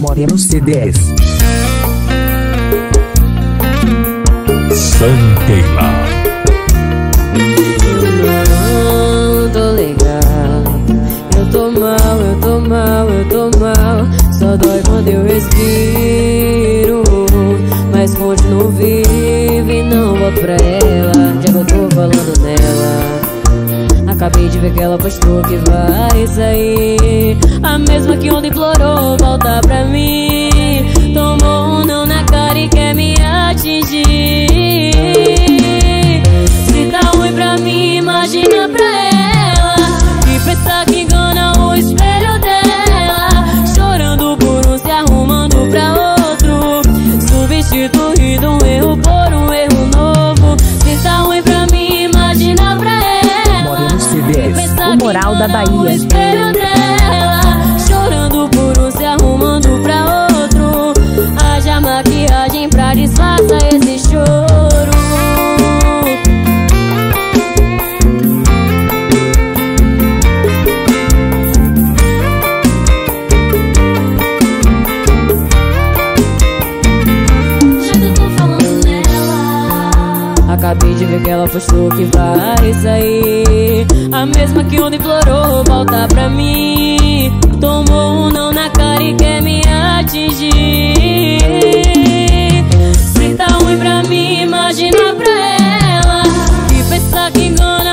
Moreno C10 Santeila Não tô legal. Eu tô mal, eu tô mal, eu tô mal. Só dói quando eu respiro. Mas continuo vivo e não volto pra ela. Já que eu tô falando nela Acabei de ver que ela postou que vai sair. A mesma que ontem implorou voltar pra mim. Tomou um não na cara e quer me atingir. Se tá ruim pra mim, imagina pra ela. E pensa que engana o espelho dela. Chorando por um, se arrumando pra outro. Substituindo um erro por Moral da Bahia. Chorando por um, pra outro. Haja maquiagem pra disfarçar esse choro Acabei de ver que ela postou que vai sair. A mesma que ontem implorou voltar pra mim. Tomou um não na cara e quer me atingir. Se tá ruim pra mim, imagina pra ela. E pensa que engana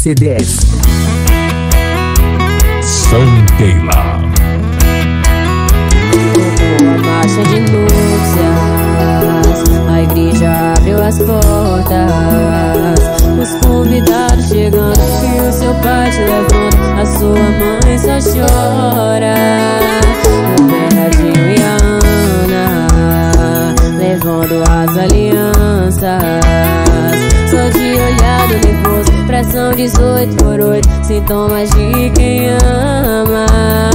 Moreno C10 Santeila Tocou a marcha de núpcias A igreja abriu as portas. Os convidados chegando E o seu pai te levando A sua mãe só chora 18 por 8 Sintomas de quem ama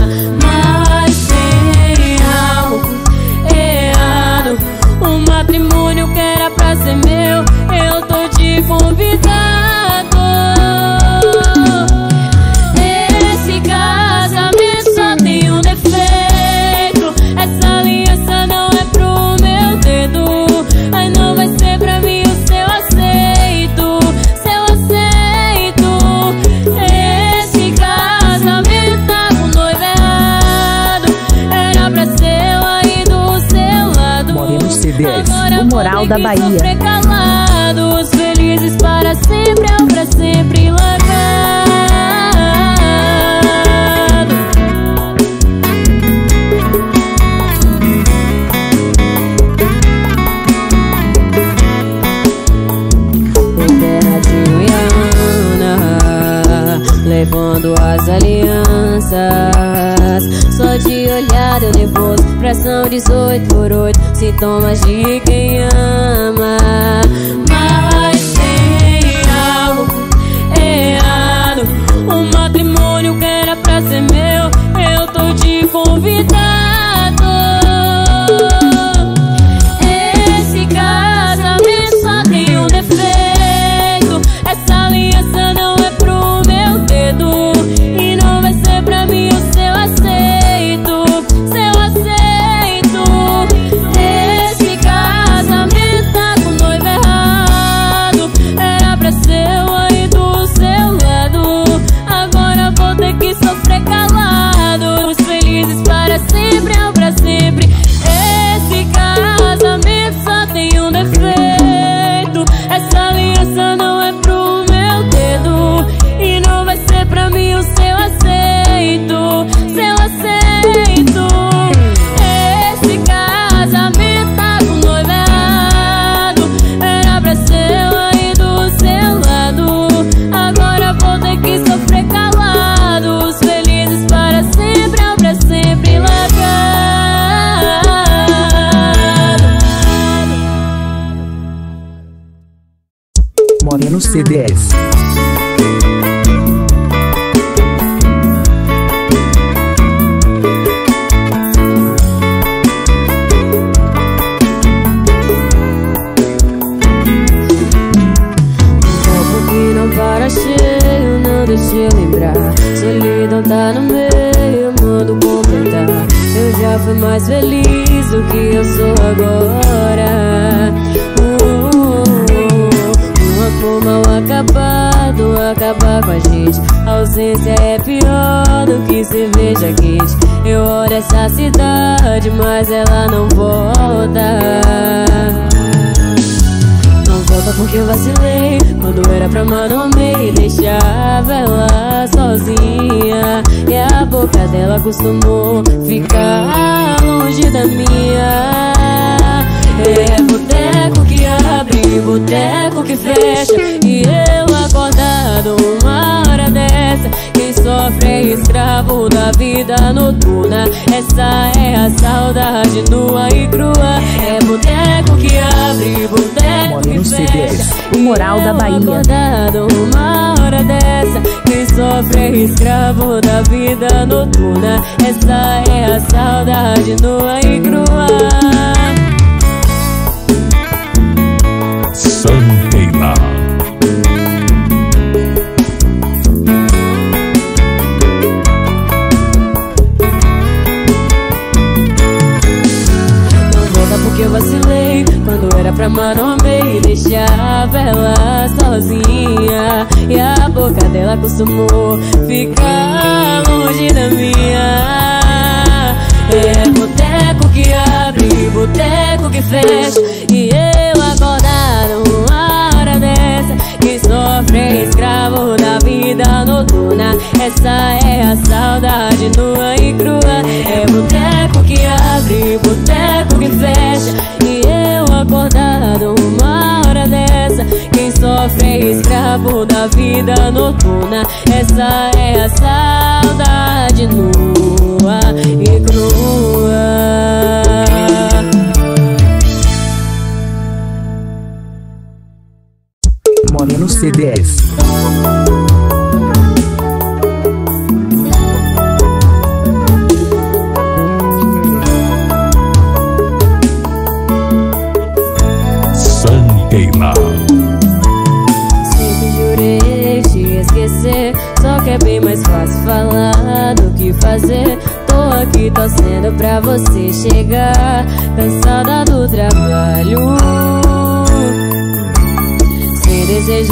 Ter da Bahia. calados Felizes para sempre ou pra sempre largado O Bernardinho e a Ana Levando as alianças. Só de olhar deu nervoso Pressão 18 por 8 Sintomas de quem ama CDs. Com a gente. Ausência é pior do que cerveja quente. Eu olho essa cidade, mas ela não volta. Não volta porque eu vacilei Quando era pra amar amei Deixava ela sozinha E a boca dela acostumou Ficar longe da minha É boteco que abre Boteco que fecha E eu acordado uma hora dessa Quem sofre é escravo da vida noturna. Essa é a saudade nua e crua. É boteco que abre Boteco que Moreno fecha. O moral da Bahia. acordado uma hora dessa Quem sofre é escravo da vida noturna. Essa é a saudade nua e crua era pra amar não amei Deixava ela sozinha. E a boca dela acostumou Ficar longe da minha. É boteco que abre Boteco que fecha. E eu acordado uma hora dessa Quem sofre escravo da vida noturna. Essa é a saudade nua vida noturna. Essa é a saudade nua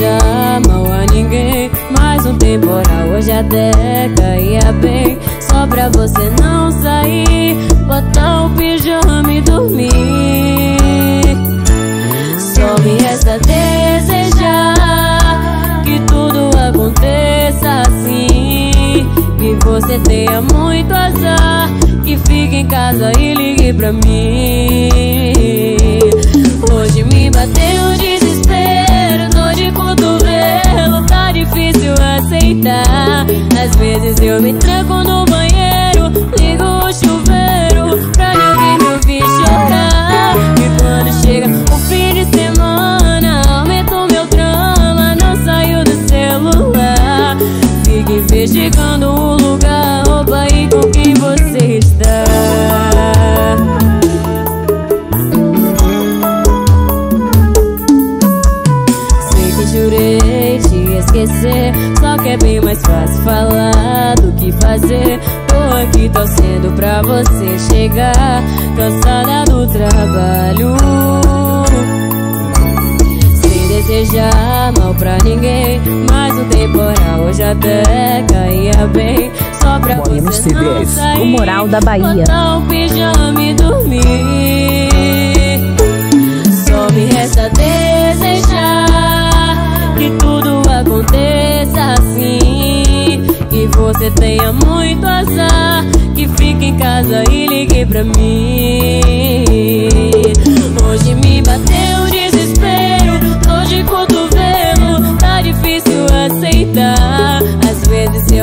Desejar mal a ninguém Mais um temporal hoje até caía bem Só pra você não sair Botar o pijama e dormir só me resta desejar que tudo aconteça assim. Que você tenha muito azar. Que fique em casa e ligue pra mim. Aceitar. Às vezes eu me tranco no banheiro, trabalho Sem desejar mal pra ninguém Mas o temporal hoje até caía bem Só pra Moreno você não sair O moral da Bahia. Botar o pijama e dormir só me resta desejar que tudo aconteça assim. Que você tenha muito azar. Que fique em casa e ligue pra mim.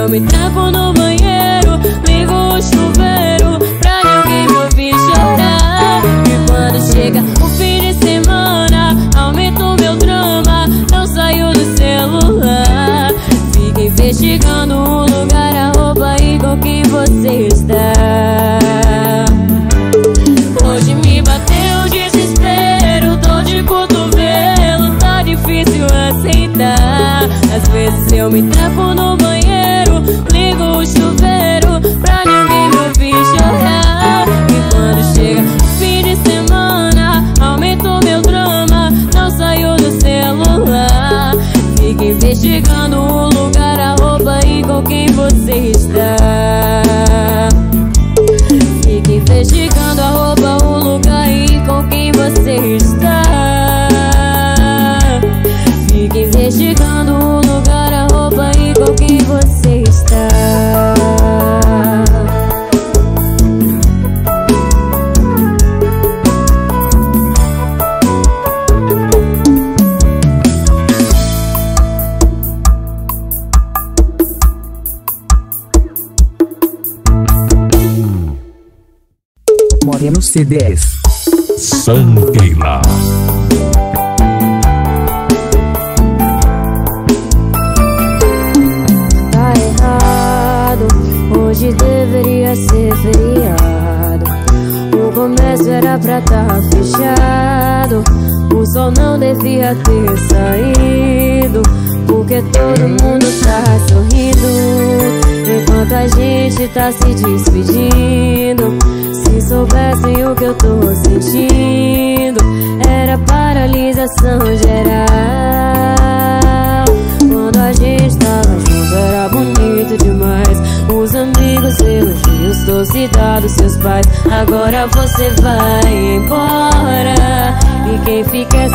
Eu me tapo no banheiro, ligo o chuveiro Pra ninguém me ouvir chorar. E quando chega o fim de semana Aumento meu drama, não saio do celular. Fico investigando o lugar, a roupa e com quem você está. Hoje me bateu desespero, tô de cotovelo Tá difícil aceitar. Às vezes eu me trago no 10. Samba. Agora você vai embora. E quem fica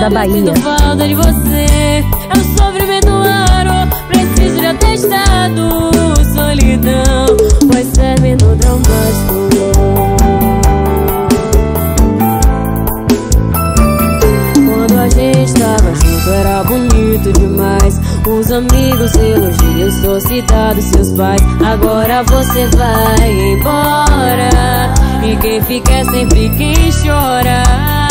da Bahia. Sinto falta de você, é um sofrimento raro. Preciso de atestado, solidão. Pois serve no traumático. Quando a gente estava junto, era bonito demais. Os amigos elogiam, sou citado, seus pais. Agora você vai embora. E quem fica é sempre quem chora.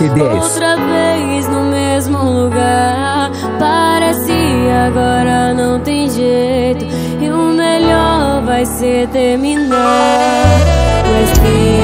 Outra vez no mesmo lugar, parece agora não tem jeito. E o melhor vai ser terminar. Mas tem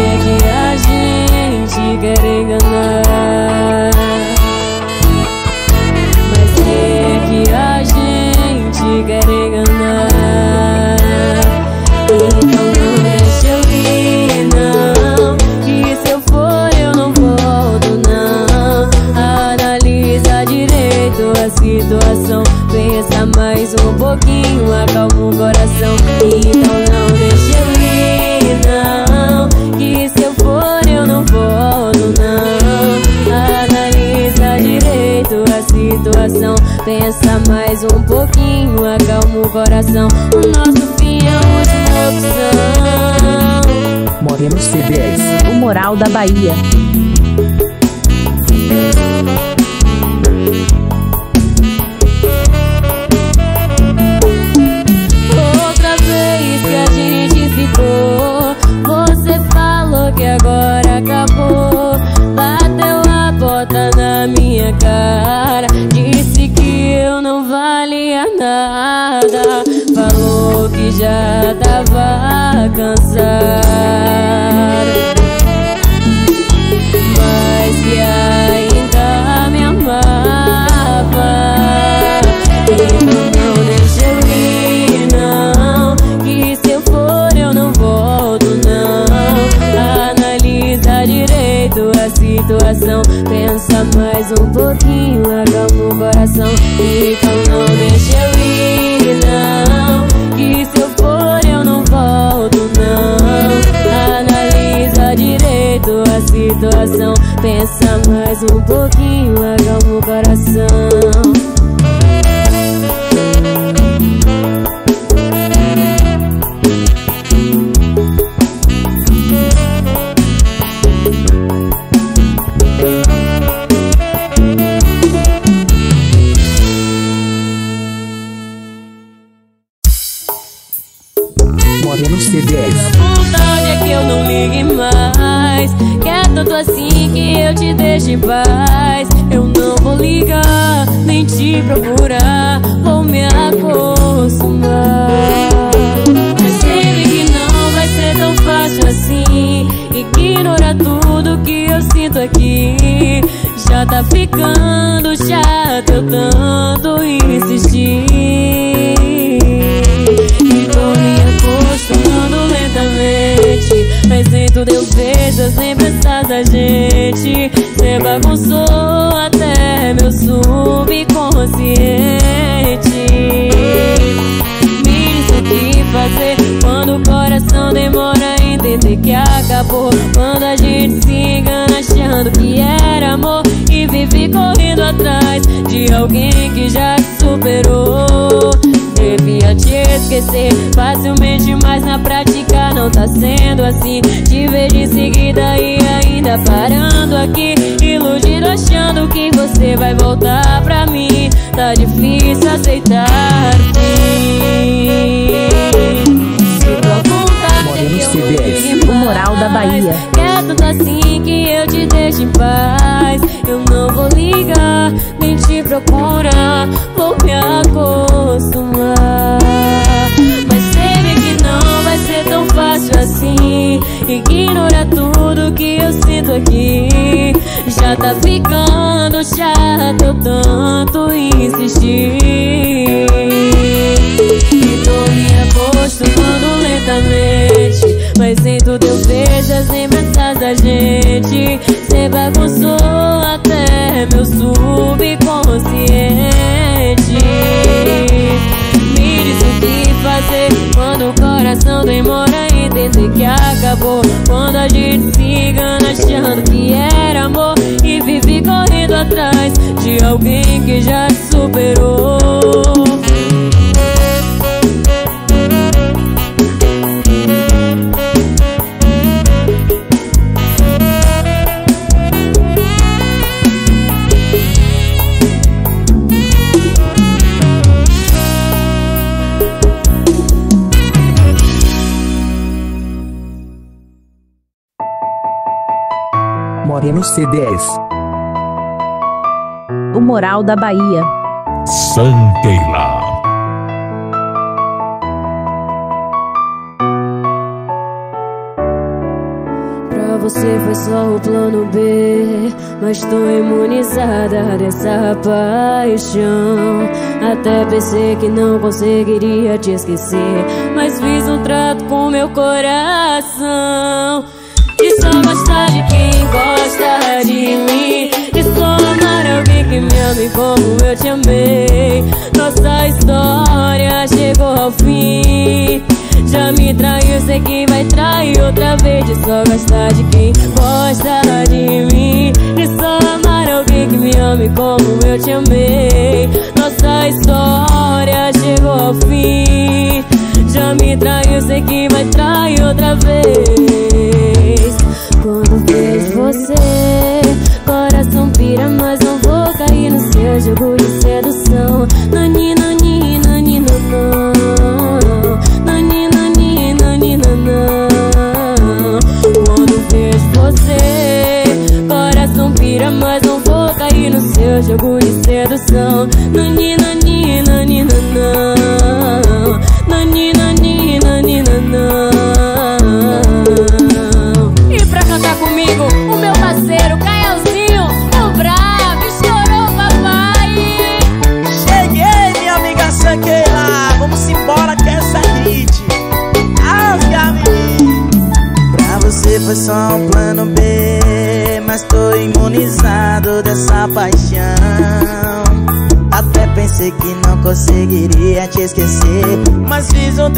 pouquinho acalma o coração. Então não deixe eu ir, não. Que se eu for eu não volto, não. Analisa direito a situação. Pensa mais um pouquinho, acalma o coração. O nosso fim é uma opção Moremos CDS, o moral da Bahia. answer. Moreno C10. vontade é que eu não ligue mais. Que é tanto assim que eu te deixo em paz. Eu não vou ligar, nem te procurar. Vou me acostumar. Mas que não vai ser tão fácil assim. Ignora tudo que eu sinto aqui. Já tá ficando chato eu tanto insistir Mas eu vejo as lembranças da gente. Cê bagunçou até meu subconsciente Me diz o que fazer quando o coração demora a entender que acabou. Quando a gente se engana achando que era amor E vive correndo atrás de alguém que já superou Devia te esquecer facilmente, mas na prática não tá sendo assim. Te vejo em seguida e ainda parando aqui, iludido achando que você vai voltar pra mim. Tá difícil aceitar sim. Vontade é CBS, o moral da Bahia. É tudo assim que eu te deixo em paz. Eu não vou ligar, nem te procurar, vou me acostumar. Mas sei que não vai ser tão fácil assim. Ignora tudo que eu sinto aqui. Já tá ficando chato eu tanto insistir. E tô me acostumando lentamente Mas em tudo eu vejo as lembranças da gente. Cê bagunçou até meu subconsciente. Me diz o que fazer quando o coração demora a entender que acabou. Quando a gente se engana achando que era amor E vive correndo atrás de alguém que já superou Moreno C10. O moral da Bahia. Sankeila. Pra você foi só o plano B Mas tô imunizada dessa paixão Até pensei que não conseguiria te esquecer Mas fiz um trato com meu coração gosta de mim. De só alguém que me ame como eu te amei. Nossa história chegou ao fim. Já me traiu, sei que vai trair outra vez. De só gostar de quem gosta de mim. De só amar alguém que me ame como eu te amei. Nossa história chegou ao fim. Já me traiu, sei que vai trair outra vez Quando vejo você. Coração pira, mas não vou cair no seu jogo de sedução. Nani, nani, nani, nanã Nani, nani, nani, nanã Quando vejo você Coração pira, mas não vou cair no seu jogo de sedução. Nani, nani, nani, nanã Nani, nani, nani, nanã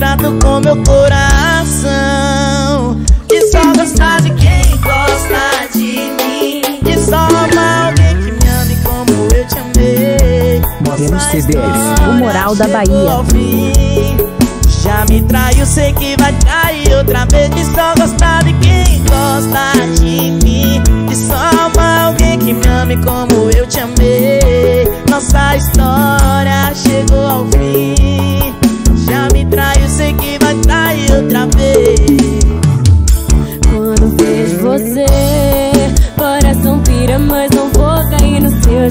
trato com meu coração. De só gostar de quem gosta de mim. De só amar alguém que me ame como eu te amei. CDs, história o moral da Bahia. Já me traiu, sei que vai cair outra vez. De só gostar de quem gosta de mim. De só amar alguém que me ame como eu te amei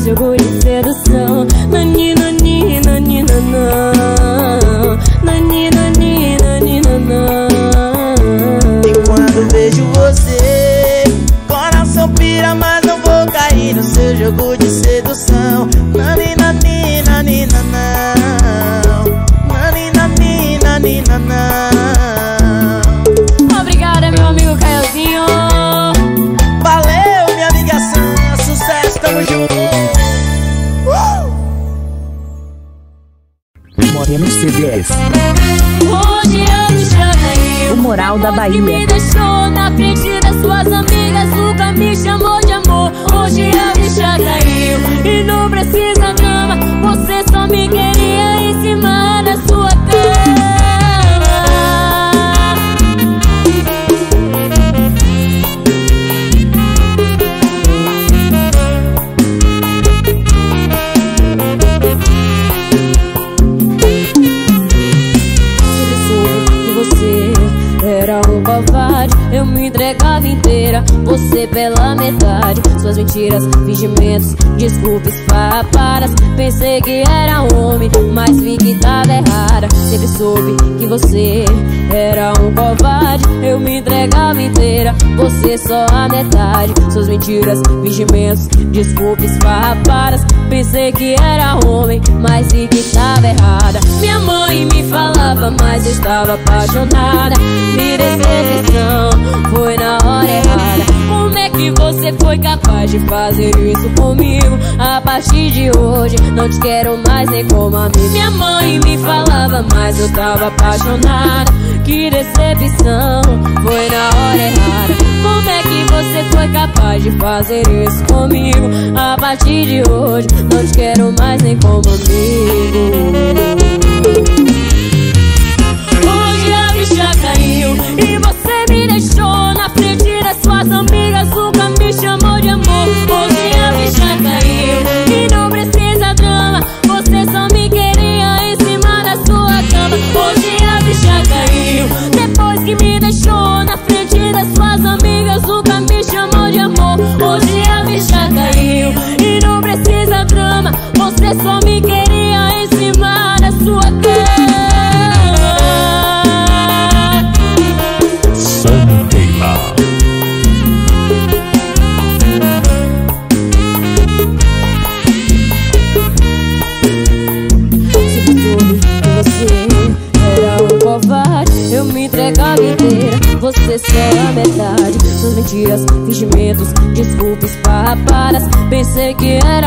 no seu jogo de sedução. Nani, nani, nani, nanã. Nani, nani, nani, nanã. E quando vejo você, coração pira, mas não vou cair no seu jogo de sedução. Nani, Moreno CDs. Hoje eu me chamei. O moral da Bahia. me deixou na frente das suas amigas, nunca me chamou de amor. Hoje a bicha caiu e não precisa drama. Você só me queria você pela metade. Suas mentiras, fingimentos, desculpas farrapadas Pensei que era homem, mas vi que tava errada. Sempre soube que você era um covarde. Eu me entregava inteira, você só a metade. Suas mentiras, fingimentos, desculpas farrapadas Pensei que era homem, mas vi que tava errada. Minha mãe me falava, mas estava apaixonada. Me decepção, foi na hora errada Como é que você foi capaz de fazer isso comigo? A partir de hoje, não te quero mais nem como amigo Minha mãe me falava, mas eu estava apaixonada Que decepção, foi na hora errada Como é que você foi capaz de fazer isso comigo? A partir de hoje, não te quero mais nem como amigo Hoje a bicha caiu e você me deixou na frente das suas amigas.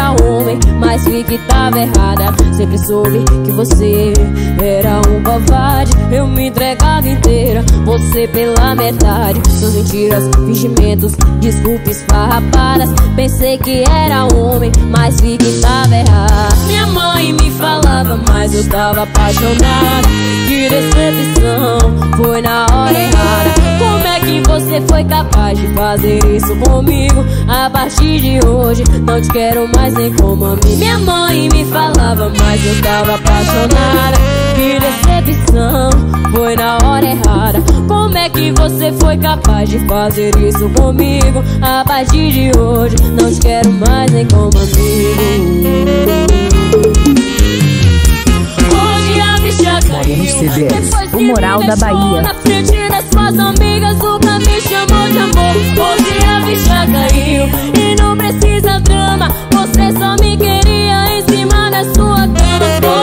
Era homem, mas vi que tava errada. Sempre soube que você era um covarde Eu me entregava inteira, você pela metade. Suas mentiras, fingimentos, desculpas farrapadas. Pensei que era homem, mas vi que tava errada Minha mãe me falava, mas eu tava apaixonada Que decepção, foi na hora errada. Como é que você foi capaz de fazer isso comigo? A partir de hoje, não te quero mais nem como amigo Minha mãe me falava, mas eu tava apaixonada. Que decepção, foi na hora errada. Como é que você foi capaz de fazer isso comigo? A partir de hoje, não te quero mais nem como amigo Que o moral da Bahia. Na frente das suas amigas Nunca me chamou de amor. Hoje a bicha caiu E não precisa drama. Você só me queria em cima da sua cama